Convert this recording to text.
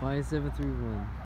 5731.